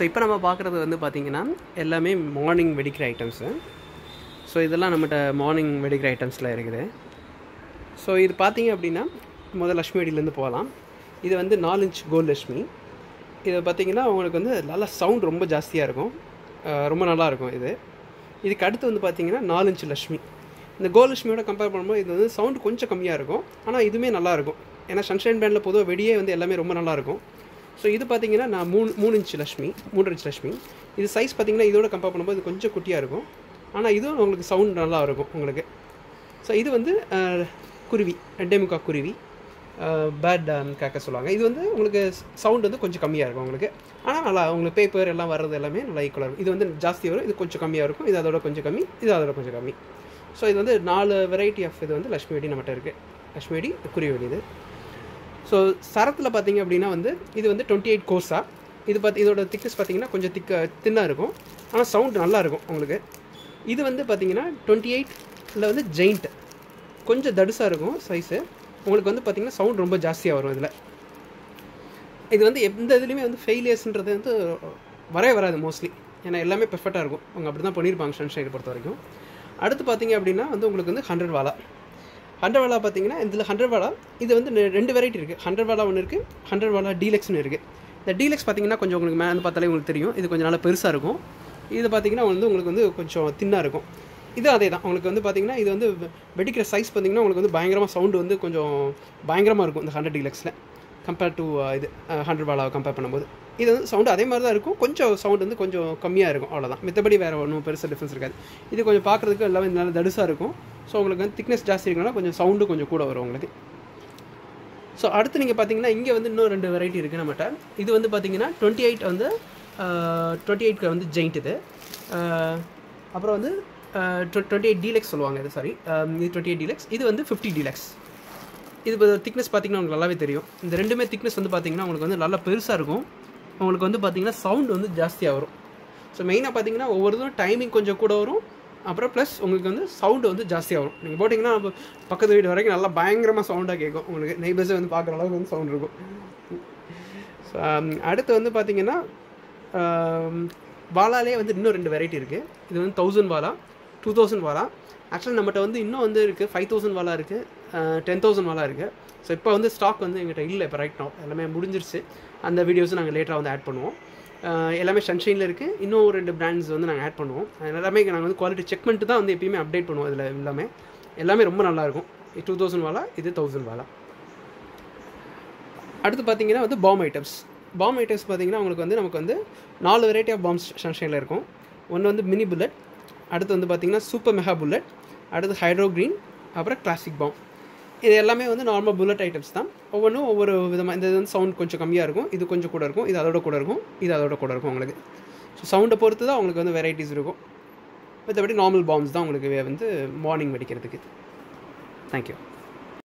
So இப்போ நம்ம பார்க்குறது வந்து பார்த்திங்கன்னா எல்லாமே மார்னிங் வெடிக்கிற ஐட்டம்ஸு ஸோ இதெல்லாம் நம்மகிட்ட மார்னிங் வெடிக்கிற ஐட்டம்ஸில் இருக்குது. ஸோ இது பார்த்திங்க அப்படின்னா முதல் லக்ஷ்மி வெடியிலேருந்து போகலாம். இது வந்து நாலு இன்ச் கோல்ட் லக்ஷ்மி இதை பார்த்தீங்கன்னா உங்களுக்கு வந்து நல்லா சவுண்ட் ரொம்ப ஜாஸ்தியாக இருக்கும். ரொம்ப நல்லா இருக்கும் இது. இதுக்கு அடுத்து வந்து பார்த்திங்கன்னா நாலு இன்ச் லக்ஷ்மி இந்த கோல்ட் கம்பேர் பண்ணும்போது இது வந்து சவுண்ட் கொஞ்சம் கம்மியாக இருக்கும். ஆனால் இதுவுமே நல்லாயிருக்கும் ஏன்னா சன்ஷைன் பேண்டில் பொதுவாக வெடியே வந்து எல்லாமே ரொம்ப நல்லாயிருக்கும் ஸோ இது பார்த்தீங்கன்னா நான் மூணு மூணு இன்ச் லக்ஷ்மி மூன்று இன்ச் லக்ஷ்மி இது சைஸ் பார்த்தீங்கன்னா இதோட கம்பேர் பண்ணும்போது கொஞ்சம் குட்டியாக இருக்கும். ஆனால் இதுவும் உங்களுக்கு சவுண்ட் நல்லா இருக்கும் உங்களுக்கு. ஸோ இது வந்து குருவி ரெண்டே குருவி. பேட் கேட்க சொல்லுவாங்க. இது வந்து உங்களுக்கு சவுண்ட் வந்து கொஞ்சம் கம்மியாக இருக்கும் உங்களுக்கு. ஆனால் நல்லா உங்களுக்கு பேப்பர் எல்லாம் வர்றது எல்லாமே நல்லா ஈக்குவலாக இருக்கும். இது வந்து ஜாஸ்தி வரும். இது கொஞ்சம் கம்மியாக இருக்கும். இது அதோட கொஞ்சம் கம்மி. இது அதோட கொஞ்சம் கம்மி. ஸோ இது வந்து நாலு வெரைட்டி ஆஃப் இது வந்து லக்ஷ்மி வெடி நம்மகிட்ட இருக்குது லக்ஷ்மி வெடி குருவி வெடி இது. ஸோ சரத்தில் பார்த்தீங்க அப்படின்னா வந்து இது வந்து டுவெண்ட்டி எயிட் கோர்ஸா இது பார்த்து இதோட திக்னஸ் பார்த்தீங்கன்னா கொஞ்சம் திக்க தின்னாக இருக்கும். ஆனால் சவுண்ட் நல்லா இருக்கும் உங்களுக்கு. இது வந்து பார்த்தீங்கன்னா டுவெண்ட்டி எயிட்டில் வந்து ஜெயிண்ட் கொஞ்சம் தடுசாக இருக்கும் சைஸு உங்களுக்கு வந்து பார்த்திங்கன்னா சவுண்ட் ரொம்ப ஜாஸ்தியாக வரும் இதில். இது வந்து எந்த இதுலேயுமே வந்து ஃபெயிலியர்ஸ்ன்றது வந்து வரவே வராது மோஸ்ட்லி ஏன்னா எல்லாமே பெர்ஃபெக்டாக இருக்கும். அவங்க அப்படி தான் பண்ணியிருப்பாங்க சன்ஷைனை பொறுத்த வரைக்கும் அடுத்து பார்த்தீங்க அப்படின்னா வந்து உங்களுக்கு வந்து ஹண்ட்ரட் வாலா. ஹண்ட்ரட் வாலா பார்த்தீங்கன்னா இதில் ஹண்ட்ரட் வாலா இது வந்து ரெண்டு வெரைட்டி இருக்குது ஹண்ட்ரட் வாலா ஒன்று இருக்குது ஹண்ட்ரட் வாலா டீலக்ஸ்னு இருக்குது இந்த டீலக்ஸ் பார்த்தீங்கன்னா கொஞ்சம் உங்களுக்கு மேலே பார்த்தாலே உங்களுக்கு தெரியும். இது கொஞ்சம் நல்லா பெருசாக இருக்கும். இது பார்த்தீங்கன்னா வந்து உங்களுக்கு வந்து கொஞ்சம் தின்னாக இருக்கும். இது அதே தான் உங்களுக்கு வந்து பார்த்தீங்கன்னா இது வந்து வெடிக்கிற சைஸ் பார்த்தீங்கன்னா உங்களுக்கு வந்து பயங்கரமாக சவுண்டு வந்து கொஞ்சம் பயங்கரமாக இருக்கும் இந்த ஹண்ட்ரட் டீலக்ஸில் கம்பேர் டு uh, இது ஹண்ட்ரட் வாலாவை கம்பேர் பண்ணும்போது. இது வந்து சவுண்டு அதே மாதிரி தான் இருக்கும். கொஞ்சம் சவுண்ட் வந்து கொஞ்சம் கம்மியாக இருக்கும். அவ்வளோதான் மித்தபடி வேறு ஒன்றும் பெருசாக டிஃப்ரென்ஸ் இருக்காது. இது கொஞ்சம் பார்க்குறதுக்கு எல்லாமே நல்லா தடுசாக இருக்கும். ஸோ உங்களுக்கு வந்து திக்னஸ் ஜாஸ்தி இருக்குன்னா கொஞ்சம் சவுண்டு கொஞ்சம் கூட வரும் உங்களுக்கு. ஸோ அடுத்து நீங்கள் பார்த்தீங்கன்னா இங்கே வந்து இன்னும் ரெண்டு வெரைட்டி இருக்குது நம்மகிட்ட. இது வந்து பார்த்தீங்கன்னா டுவெண்ட்டி எயிட் வந்து uh, டுவெண்ட்டி எயிட்க்கு வந்து ஜெயிண்ட் இது. Uh, அப்புறம் வந்து டுவெண்ட்டி எயிட் டீலக்ஸ் சொல்லுவாங்க இது சாரி um, இது டுவெண்ட்டி எயிட் டீலக்ஸ் இது வந்து ஃபிஃப்டி டீலக்ஸ் இது திக்னஸ் பார்த்தீங்கன்னா உங்களுக்கு நல்லாவே தெரியும். இந்த ரெண்டுமே திக்னஸ் வந்து பார்த்தீங்கன்னா உங்களுக்கு வந்து நல்லா பெருசாக இருக்கும். உங்களுக்கு வந்து பார்த்தீங்கன்னா சவுண்ட் வந்து ஜாஸ்தியாக வரும். ஸோ மெயினாக பார்த்தீங்கன்னா ஒவ்வொருத்தரும் டைமிங் கொஞ்சம் கூட வரும். அப்புறம் ப்ளஸ் உங்களுக்கு வந்து சவுண்டு வந்து ஜாஸ்தியாக வரும். நீங்கள் போட்டிங்கன்னா பக்கத்து வீடு வரைக்கும் நல்லா பயங்கரமாக சவுண்டாக கேட்கும் உங்களுக்கு நெய்பர்ஸே வந்து பார்க்குற அளவுக்கு வந்து சவுண்ட் இருக்கும். ஸோ um, அடுத்து வந்து பார்த்தீங்கன்னா um, வாலாலே வந்து இன்னும் ரெண்டு வெரைட்டி இருக்குது இது வந்து தௌசண்ட் வாலா டூ தௌசண்ட் வாலா. ஆக்சுவலாக நம்மகிட்ட வந்து இன்னும் வந்து இருக்குது ஃபைவ் தௌசண்ட் வாலா இருக்குது டென் தௌசண்ட் வாலா இருக்குது ஸோ இப்போ வந்து ஸ்டாக் வந்து எங்கிட்ட இல்லை இப்போ ரைட் நோ எல்லாமே முடிஞ்சிருச்சு. அந்த வீடியோஸும் நாங்கள் லேட்டராக வந்து ஆட் பண்ணுவோம். எல்லாமே சன்ஷைனில் இருக்குது இன்னும் ஒரு ரெண்டு பிராண்ட்ஸ் வந்து நாங்கள் ஆட் பண்ணுவோம். எல்லாமே நாங்கள் வந்து குவாலிட்டி செக் பண்ணிட்டு தான் வந்து எப்பயுமே அப்டேட் பண்ணுவோம் இதில் எல்லாமே. எல்லாமே ரொம்ப நல்லாயிருக்கும் டூ தௌசண்ட் வாலா இது தௌசண்ட் வாலா. அடுத்து பார்த்தீங்கன்னா வந்து பாம் ஐட்டம்ஸ் பாம் ஐட்டம்ஸ் பார்த்தீங்கன்னா உங்களுக்கு வந்து நமக்கு வந்து நாலு வெரைட்டி ஆஃப் பாம்ஸ் சன்ஷைனில் இருக்கும். ஒன்று வந்து மினி புல்லட் அடுத்து வந்து பார்த்தீங்கன்னா சூப்பர் மெகா புல்லட் அடுத்து ஹைட்ரோ க்ரீன் அப்புறம் கிளாசிக் பாம் இது எல்லாமே வந்து நார்மல் புல்லட் ஐட்டம்ஸ் தான். ஒவ்வொன்றும் ஒவ்வொரு விதமாக இந்த இது வந்து சவுண்ட் கொஞ்சம் கம்மியாக இருக்கும். இது கொஞ்சம் கூட இருக்கும். இது அதோட கூட இருக்கும். இது அதோட கூட இருக்கும் உங்களுக்கு. ஸோ சவுண்டை பொறுத்து தான் உங்களுக்கு வந்து வெரைட்டிஸ் இருக்கும். மற்றபடி நார்மல் பாம்ஸ் தான் உங்களுக்கு வந்து மார்னிங் வெடிக்கிறதுக்கு. தேங்க்யூ